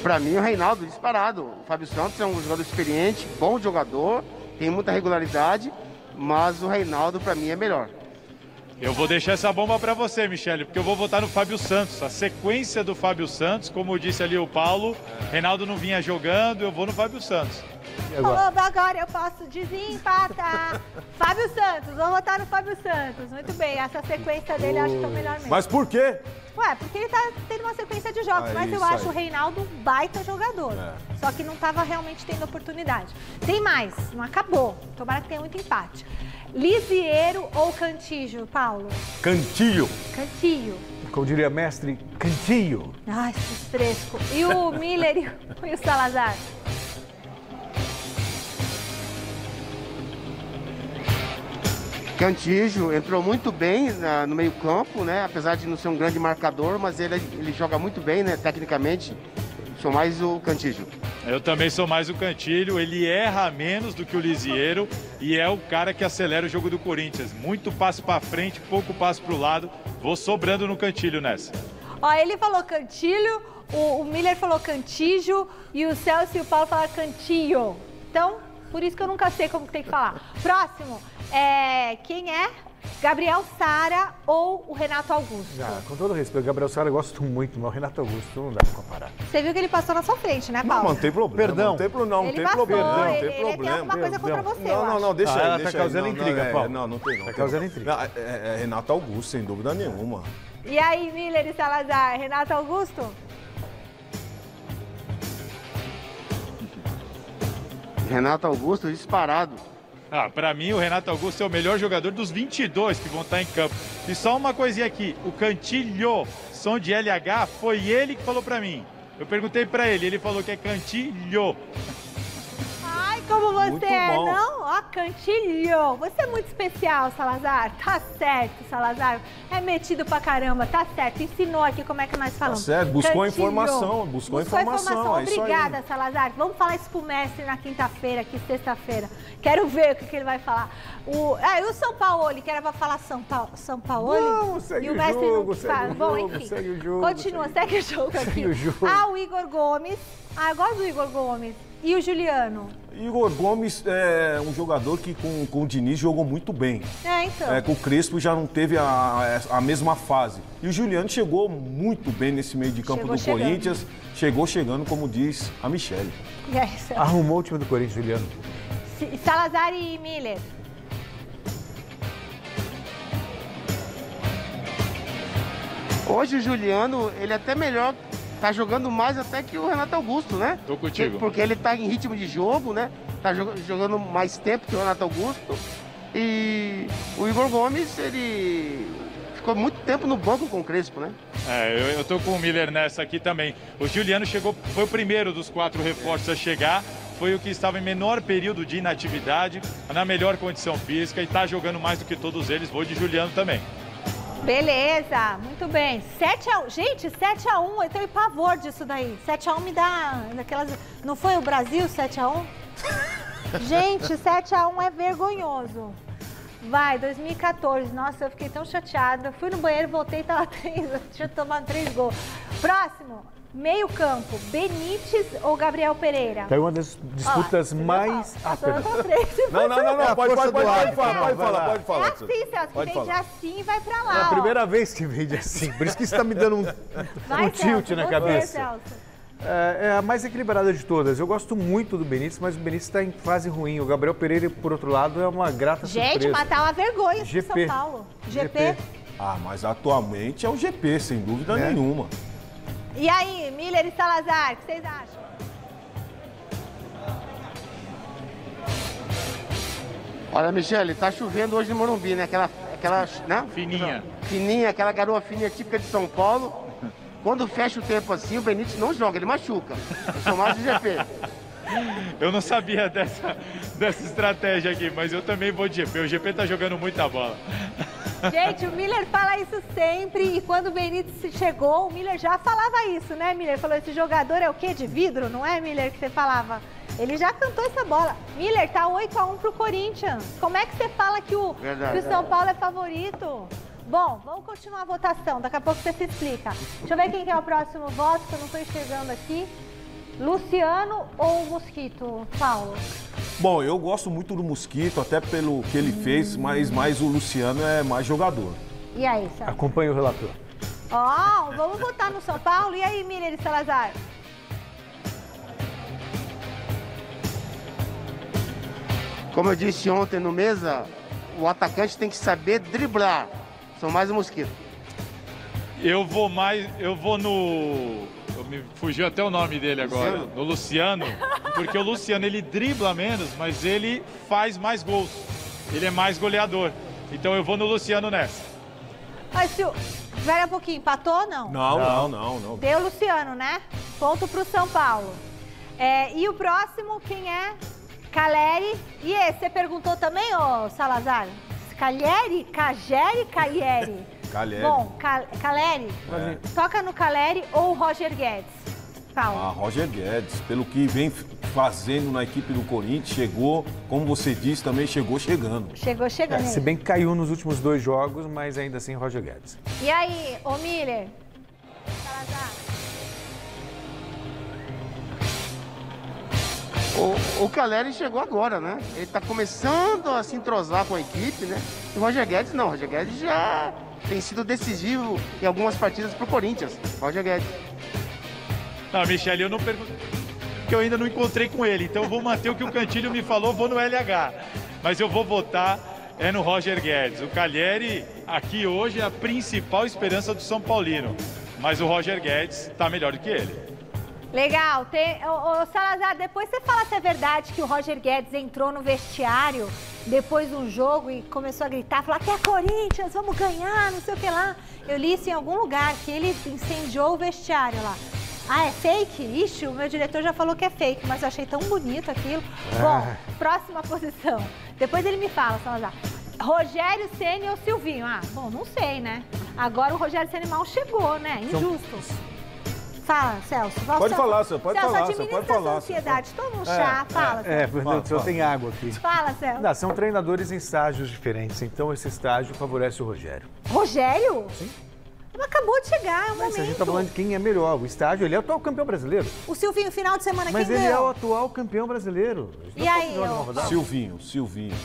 Pra mim, o Reinaldo disparado. O Fábio Santos é um jogador experiente, bom jogador, tem muita regularidade, mas o Reinaldo, pra mim, é melhor. Eu vou deixar essa bomba pra você, Michele, porque eu vou votar no Fábio Santos. A sequência do Fábio Santos, como disse ali o Paulo, Reinaldo não vinha jogando, eu vou no Fábio Santos. Agora? Agora eu posso desempatar. Fábio Santos, vou votar no Fábio Santos. Muito bem, essa sequência dele acho que é o melhor mesmo. Mas por quê? Ué, porque ele tá tendo uma sequência de jogos, Ah, mas eu acho aí. o Reinaldo um baita jogador. É. Só que não tava realmente tendo oportunidade. Tem mais, não acabou. Tomara que tenha muito empate. Lisieiro ou Cantijo, Paulo? Cantilho. Cantillo. Como diria mestre, cantinho. Ai, esses fresco. E o Miller e o Salazar? Cantígio entrou muito bem na- no meio-campo, né? Apesar de não ser um grande marcador, mas ele, ele joga muito bem, né? Tecnicamente. Sou mais o Cantígio. Eu também sou mais o Cantilho, ele erra menos do que o Lisieiro e é o cara que acelera o jogo do Corinthians. Muito passo pra frente, pouco passo pro lado. Vou sobrando no Cantilho nessa. Ó, ele falou Cantilho, o, o Miller falou Cantijo e o Celso e o Paulo falaram Cantillo. Então, por isso que eu nunca sei como que tem que falar. Próximo, é, quem é? Gabriel Sara ou o Renato Augusto? Ah, com todo respeito, o Gabriel Sara eu gosto muito, mas o Renato Augusto não dá pra comparar. Você viu que ele passou na sua frente, né, Não, Paulo? não tem problema. Perdão. Não tem, pro- não, não ele tem passou, problema. Não ele, tem ele tem problema. alguma coisa contra você, Não, não, não, deixa Ah, aí, ela tá deixa causando aí. Não, intriga, não, é, Paulo. Não, não tem, não. Tá causando problema. intriga. Não, é, é- é Renato Augusto, sem dúvida nenhuma. E aí, Miller e Salazar, Renato Augusto? Renato Augusto disparado. Ah, para mim, o Renato Augusto é o melhor jogador dos 22 que vão estar em campo. E só uma coisinha aqui: o Cantilho, som de LH, foi ele que falou para mim. Eu perguntei para ele, ele falou que é Cantilho. Como você Muito é, bom. não? Ó, cantilho. Você é muito especial, Salazar. Tá certo, Salazar. É metido pra caramba, tá certo. Ensinou aqui como é que nós falamos. certo, buscou Cantilho. informação, buscou informação, é isso aí. Obrigada, Salazar. Vamos falar isso pro mestre na quinta-feira, aqui, sexta-feira. Quero ver o que, que ele vai falar. O, ah, e o São Paulo, que era pra falar São Paulo. São Paulo? Não, segue e o o mestre jogo, não segue fala. o Bom, jogo, enfim. segue o jogo, Continua, segue, o jogo aqui. segue o jogo. Ah, o Igor Gomes. Ah, eu gosto do Igor Gomes. E o Juliano? Igor Gomes é um jogador que com, com o Diniz jogou muito bem. É, então. É, com o Crespo já não teve a, a mesma fase. E o Juliano chegou muito bem nesse meio de campo Chegou do chegando. Corinthians. Chegou chegando, como diz a Michelle. E é isso. Arrumou o time do Corinthians, Juliano. Salazar e Miller. Hoje o Juliano, ele é até melhor, tá jogando mais até que o Renato Augusto, né? Tô contigo. Porque ele tá em ritmo de jogo, né? Tá jo- jogando mais tempo que o Renato Augusto. E o Igor Gomes, ele ficou muito tempo no banco com o Crespo, né? É, eu, eu tô com o Miller nessa aqui também. O Juliano chegou, foi o primeiro dos quatro reforços a chegar. Foi o que estava em menor período de inatividade, na melhor condição física e tá jogando mais do que todos eles. Vou de Juliano também. Beleza, muito bem. 7x1. Gente, 7x1, eu tenho pavor disso daí. 7x1 me dá daquelas. Não foi o Brasil 7x1? Gente, 7x1 é vergonhoso. Vai, 2014. Nossa, eu fiquei tão chateada. Fui no banheiro, voltei e tava três. Tinha tomado três gols. Próximo, meio campo. Benítez ou Gabriel Pereira? Tá aí uma das disputas Ó, mais. Ah, Ah, perdão. Não, não, não, É não. Pode, pode, pode, pode, falar, não, pode falar, pode É falar. assim, Celso, que Pode vem de falar. assim e vai pra lá. É a ó. primeira vez que vende assim. Por isso que isso tá me dando um, Vai, um tilt Celso, na cabeça. Celso. É, é a mais equilibrada de todas. Eu gosto muito do Benítez, mas o Benítez está em fase ruim. O Gabriel Pereira, por outro lado, é uma grata Gente, surpresa. mas tá uma vergonha GP. São Paulo. GP. GP. Ah, mas atualmente é o GP, sem dúvida Né? nenhuma. E aí, Miller e Salazar, o que vocês acham? Olha, Michele, tá chovendo hoje no Morumbi, né? Aquela, aquela né? Fininha. Fininha, aquela garoa fininha típica de São Paulo. Quando fecha o tempo assim, o Benítez não joga, ele machuca. Eu sou mais do GP. Eu não sabia dessa, dessa estratégia aqui, mas eu também vou de GP. O GP tá jogando muita bola. Gente, o Miller fala isso sempre e quando o Benítez chegou, o Miller já falava isso, né, Miller? Falou, esse jogador é o quê? De vidro, não é, Miller, que você falava? Ele já cantou essa bola. Miller, tá 8x1 pro Corinthians. Como é que você fala que o, Verdade. que o São Paulo é favorito? Bom, vamos continuar a votação. Daqui a pouco você se explica. Deixa eu ver quem que é o próximo voto, que eu não tô enxergando aqui. Luciano ou Mosquito, Paulo? Bom, eu gosto muito do Mosquito, até pelo que ele fez, mas, mas o Luciano é mais jogador. E aí, Celso? Acompanhe o relator. Ó, vamos votar no São Paulo. E aí, Miller e Salazar? Como eu disse ontem no mesa, o atacante tem que saber driblar. São mais um mosquito. Eu vou mais. Eu vou no. Eu Me fugiu até o nome dele agora. Luciano? No Luciano. Porque o Luciano ele dribla menos, mas ele faz mais gols. Ele é mais goleador. Então eu vou no Luciano nessa. Mas se o... Espera um pouquinho, empatou não? Não, não, não, não. Deu Luciano, né? Ponto pro São Paulo. É, e o próximo, quem é? Caleri. E esse, você perguntou também, ô Salazar? Caleri? Cageri? Caieri? Caleri. Bom, Cal Caleri. É. Toca no Caleri ou Roger Guedes? Paulo. Ah, Roger Guedes, pelo que vem fazendo na equipe do Corinthians, chegou, como você disse, também chegou chegando. Chegou chegando. É, se bem que caiu nos últimos dois jogos, mas ainda assim Roger Guedes. E aí, ô Miller? Salazar. O, o Caleri chegou agora, né? Ele tá começando a se entrosar com a equipe, né? E o Roger Guedes não, o Roger Guedes já tem sido decisivo em algumas partidas pro Corinthians. Roger Guedes. Não, Michele, eu não pergunto. Porque eu ainda não encontrei com ele. Então eu vou manter o que o Cantilho me falou, vou no LH. Mas eu vou votar é no Roger Guedes. O Calheri, aqui hoje, é a principal esperança do São Paulino. Mas o Roger Guedes tá melhor do que ele. Legal. Tem, ô, ô, Salazar, depois você fala se é verdade que o Roger Guedes entrou no vestiário depois de um jogo e começou a gritar, falou até Corinthians, vamos ganhar, não sei o que lá. Eu li isso em algum lugar, que ele incendiou o vestiário lá. Ah, é fake? Ixi, o meu diretor já falou que é fake, mas eu achei tão bonito aquilo. Bom, próxima posição. Depois ele me fala, Salazar. Rogério Ceni ou Silvinho? Ah, bom, não sei, né? Agora o Rogério Ceni mal chegou, né? Injusto. Fala, Celso. Fala, Pode falar, Celso, pode Celso, falar, Celso, administra pode falar, essa ansiedade. Toma um chá, fala, É, Celso. meu Deus do céu, tem água aqui. Fala, Celso. Não, são treinadores em estágios diferentes, então esse estágio favorece o Rogério. Rogério? Sim. Acabou de chegar, é o Mas a momento. gente tá falando de quem é melhor. O estágio, ele é o atual campeão brasileiro. O Silvinho, final de semana, Mas quem ele é ganhou? o atual campeão brasileiro. A gente E aí, rodada. Silvinho, Silvinho.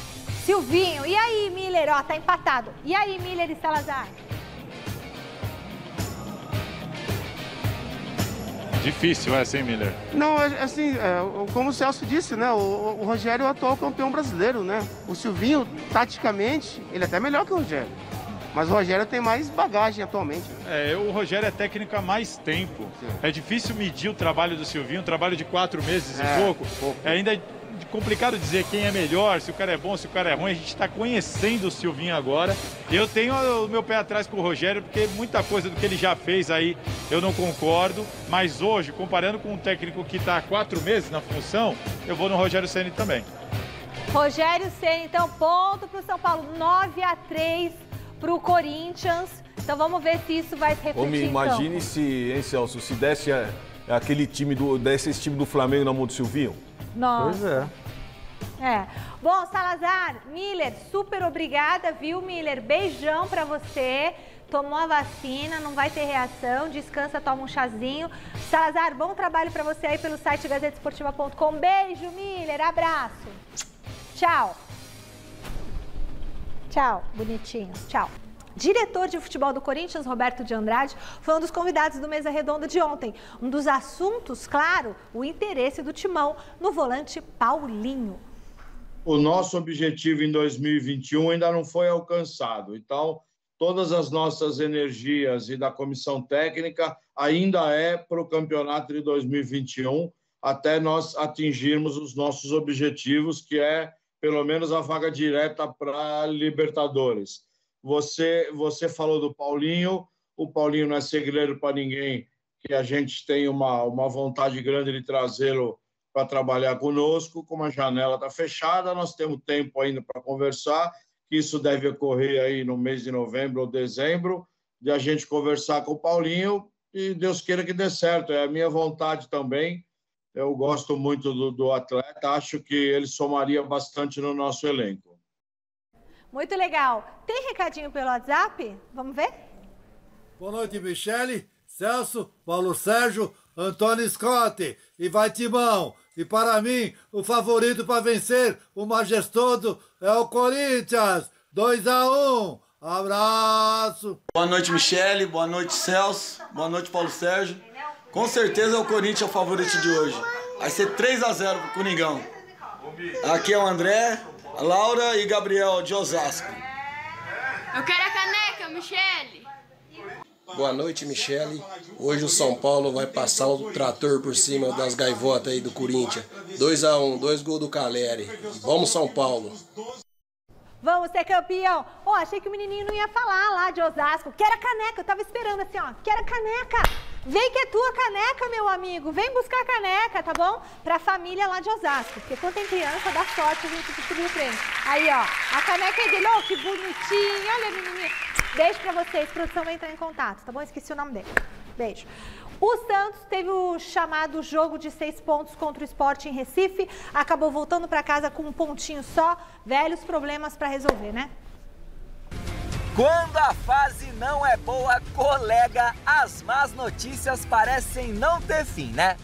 Silvinho. E aí, Miller? Ó, tá empatado. E aí, Miller e Salazar? Difícil essa, hein, Miller? Não, é- assim, é, como o Celso disse, né? O, o Rogério é o atual campeão brasileiro, né? O Silvinho, taticamente, ele é até melhor que o Rogério. Mas o Rogério tem mais bagagem atualmente. É, o Rogério é técnico há mais tempo. É difícil medir o trabalho do Silvinho, um trabalho de quatro meses É, e pouco. pouco. É ainda complicado dizer quem é melhor, se o cara é bom, se o cara é ruim. A gente está conhecendo o Silvinho agora. Eu tenho o meu pé atrás com o Rogério, porque muita coisa do que ele já fez aí eu não concordo. Mas hoje, comparando com um técnico que está há quatro meses na função, eu vou no Rogério Ceni também. Rogério Senna, então, ponto pro São Paulo. 9 a 3 pro Corinthians. Então vamos ver se isso vai se refletir. Ô, me em imagine campo. se, hein, Celso, se desse é, aquele time do, desse esse time do Flamengo na mão do Silvinho. Nossa. Pois é. É. Bom, Salazar, Miller, super obrigada, viu, Miller? Beijão pra você. Tomou a vacina, não vai ter reação, descansa, toma um chazinho. Salazar, bom trabalho pra você aí pelo site gazetesportiva.com. Beijo, Miller, abraço. Tchau. Tchau, bonitinhos. Tchau. Diretor de futebol do Corinthians, Roberto de Andrade, foi um dos convidados do Mesa Redonda de ontem. Um dos assuntos, claro, o interesse do Timão no volante Paulinho. o nosso objetivo em 2021 ainda não foi alcançado. Então, todas as nossas energias e da comissão técnica ainda é para o campeonato de 2021, até nós atingirmos os nossos objetivos, que é pelo menos a vaga direta para Libertadores. Você, você falou do Paulinho, o Paulinho não é segredo para ninguém que a gente tem uma, uma vontade grande de trazê-lo para trabalhar conosco. Como a janela está fechada, nós temos tempo ainda para conversar, que isso deve ocorrer aí no mês de novembro ou dezembro, de a gente conversar com o Paulinho e Deus queira que dê certo. É a minha vontade também. Eu gosto muito do, do atleta, acho que ele somaria bastante no nosso elenco. Muito legal. Tem recadinho pelo WhatsApp? Vamos ver? Boa noite, Michele, Celso, Paulo Sérgio, Antônio Scott e vai Timão. E para mim, o favorito para vencer o majestoso é o Corinthians. 2 a 1 Abraço! Boa noite, Michele. Boa noite, Celso. Boa noite, Paulo Sérgio. Com certeza o Corinthians é o favorito de hoje. Vai ser 3 a 0 pro Coringão. Aqui é o André, Laura e Gabriel de Osasco. Eu quero a caneca, Michele. Boa noite, Michele. Hoje o São Paulo vai passar o trator por cima das gaivotas aí do Corinthians. 2x1, dois gols do Caleri. Vamos, São Paulo. Vamos ser campeão. Ó, achei que o menininho não ia falar lá de Osasco. Quero a caneca. Eu tava esperando assim, ó. Quero a caneca. Vem que é tua caneca, meu amigo. Vem buscar a caneca, tá bom? Pra família lá de Osasco. Porque quando tem criança, dá sorte a gente distribuir o prêmio. Aí, ó. A caneca é dele. Ó, que bonitinho. Olha, menininha. Beijo pra vocês. Produção vai entrar em contato, tá bom? Esqueci o nome dele. Beijo. O Santos teve o chamado jogo de seis pontos contra o esporte em Recife. Acabou voltando pra casa com um pontinho só. Velhos problemas pra resolver, né? Quando a fase não é boa, colega, as más notícias parecem não ter fim, né?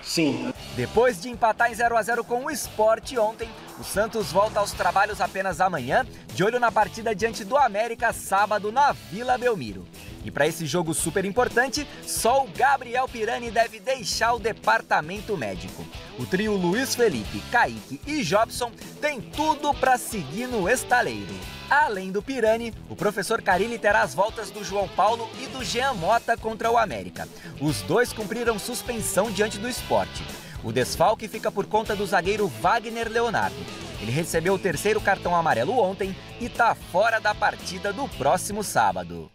Sim. Depois de empatar em 0 a 0 com o Sport ontem, o Santos volta aos trabalhos apenas amanhã, de olho na partida diante do América sábado na Vila Belmiro. E para esse jogo super importante, só o Gabriel Pirani deve deixar o departamento médico. O trio Luiz Felipe, Kaique e Jobson tem tudo para seguir no estaleiro. Além do Pirani, o professor Carilli terá as voltas do João Paulo e do Jean Mota contra o América. Os dois cumpriram suspensão diante do esporte. O desfalque fica por conta do zagueiro Wagner Leonardo. Ele recebeu o terceiro cartão amarelo ontem e tá fora da partida do próximo sábado.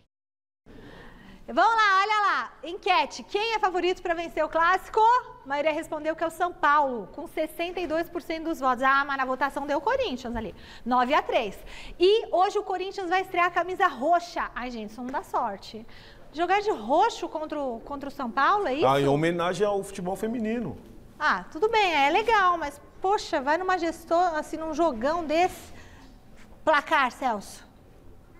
Vamos lá, olha lá. Enquete. Quem é favorito para vencer o clássico? A maioria respondeu que é o São Paulo, com 62% dos votos. Ah, mas na votação deu o Corinthians ali. 9 a 3. E hoje o Corinthians vai estrear a camisa roxa. Ai, gente, isso não dá sorte. Jogar de roxo contra o, contra o São Paulo, é isso? Ah, em homenagem ao futebol feminino. Ah, tudo bem, é legal, mas, poxa, vai numa gestor, assim, num jogão desse. Placar, Celso.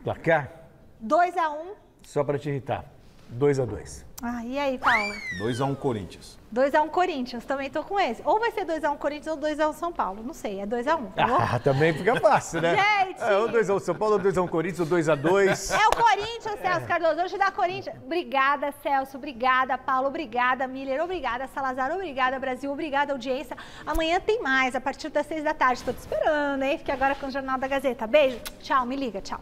Placar? 2 a 1 um. Só para te irritar. 2 a 2 Ah, e aí, Paulo? 2 a 1 um Corinthians. 2x1 um Corinthians, também tô com esse. Ou vai ser 2x1 um Corinthians ou 2x1 um São Paulo. Não sei, é 2x1, um, tá? Ah, também fica fácil, né? Gente! É, ou 2x1 um São Paulo, ou 2x1 um Corinthians, ou 2x2. É o Corinthians, Celso Cardoso. Hoje dá Corinthians. Obrigada, Celso. Obrigada, Paulo. Obrigada, Miller. Obrigada, Salazar. Obrigada, Brasil. Obrigada, audiência. Amanhã tem mais, a partir das 6 da tarde. Tô te esperando, hein? Fique agora com o Jornal da Gazeta. Beijo. Tchau, me liga. Tchau.